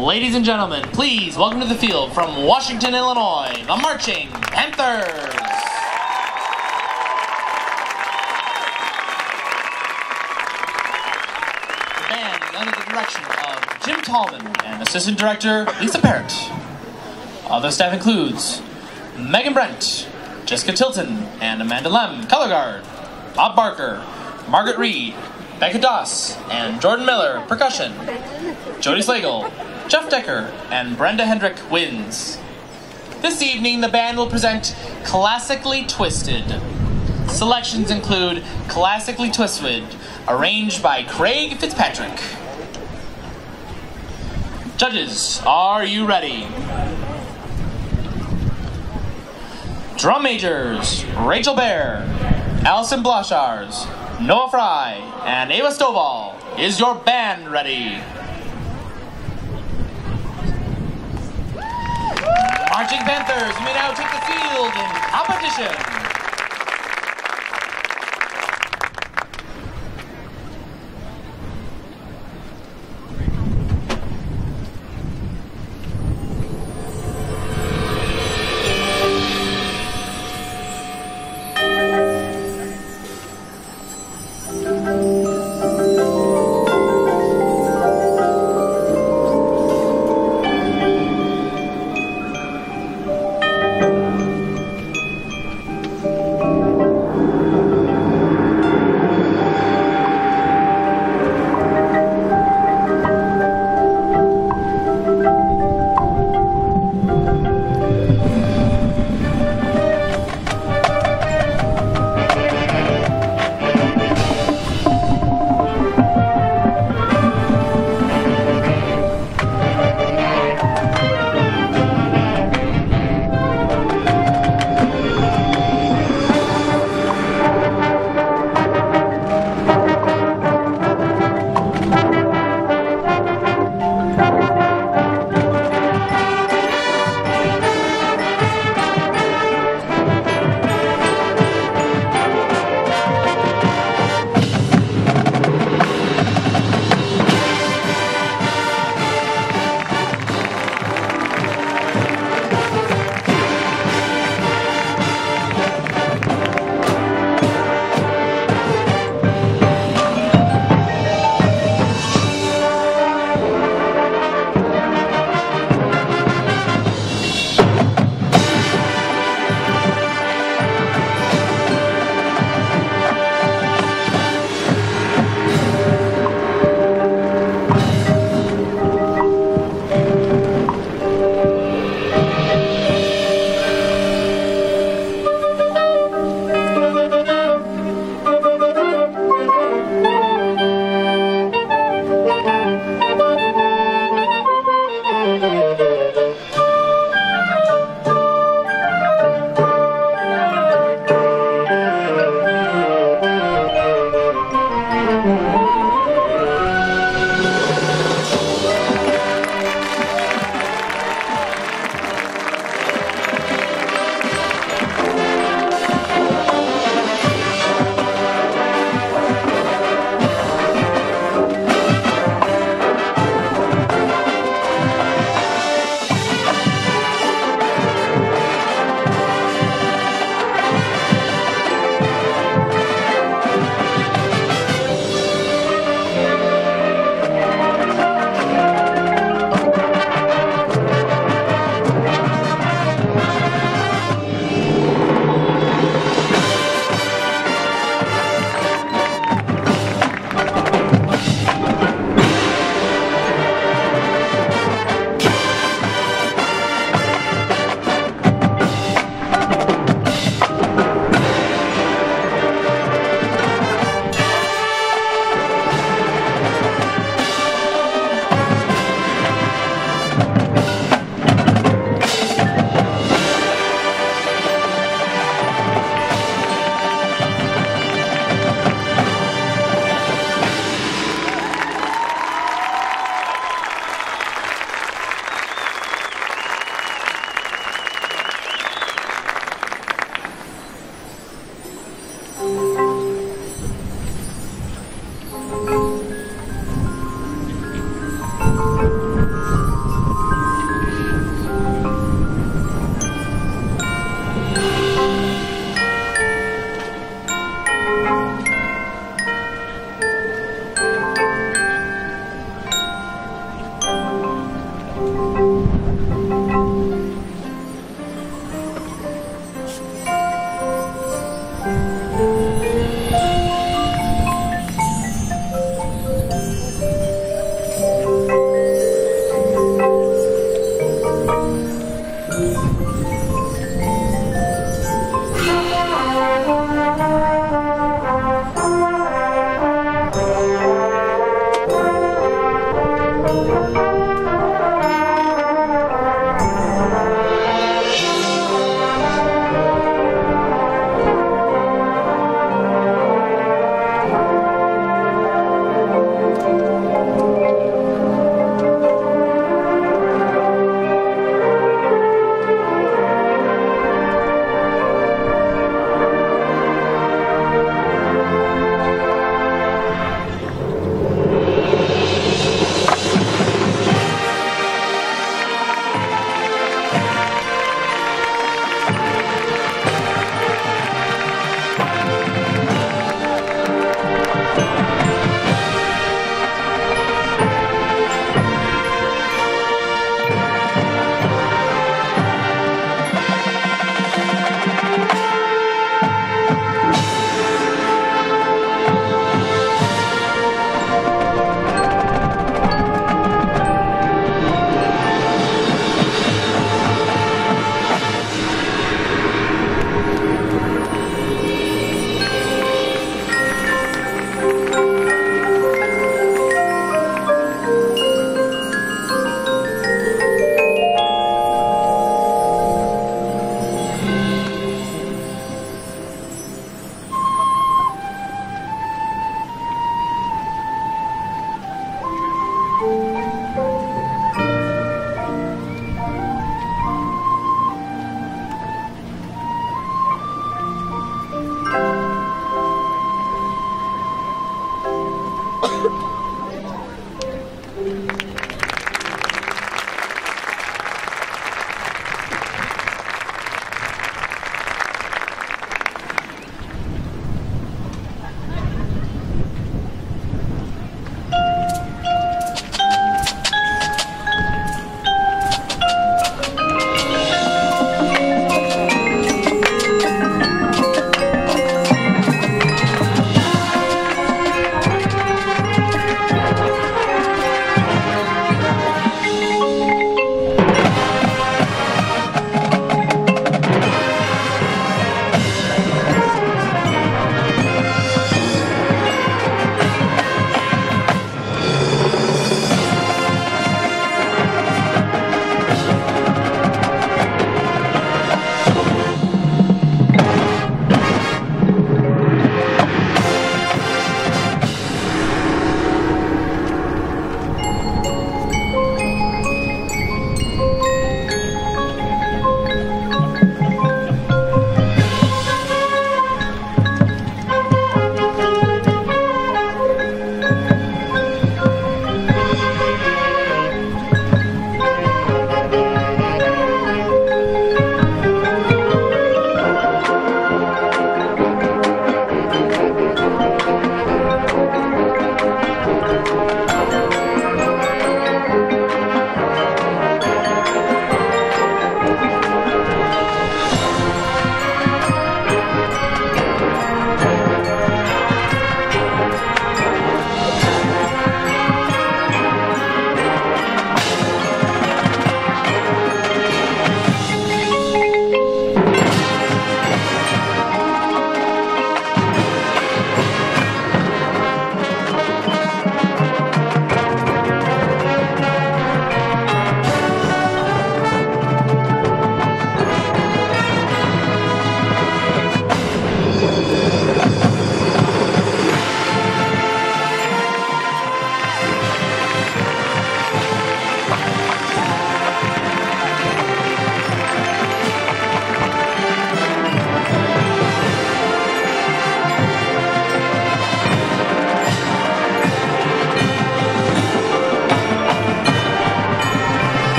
Ladies and gentlemen, please welcome to the field from Washington, Illinois, the Marching Panthers. The band under the direction of Jim Tallman and Assistant Director Lisa Parrott. Other staff includes Megan Brent, Jessica Tilton, and Amanda Lem, color guard, Bob Barker, Margaret Reed, Becca Doss, and Jordan Miller, percussion, Jody Slagle, Jeff Decker, and Brenda Hendrick, winds. This evening, the band will present Classically Twisted. Selections include Classically Twisted, arranged by Craig Fitzpatrick. Judges, are you ready? Drum majors, Rachel Bear, Allison Bloshars, Noah Fry, and Ava Stovall. Is your band ready? Panthers, you may now take the field in competition.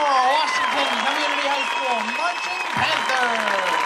Washington Community High School Marching Panthers.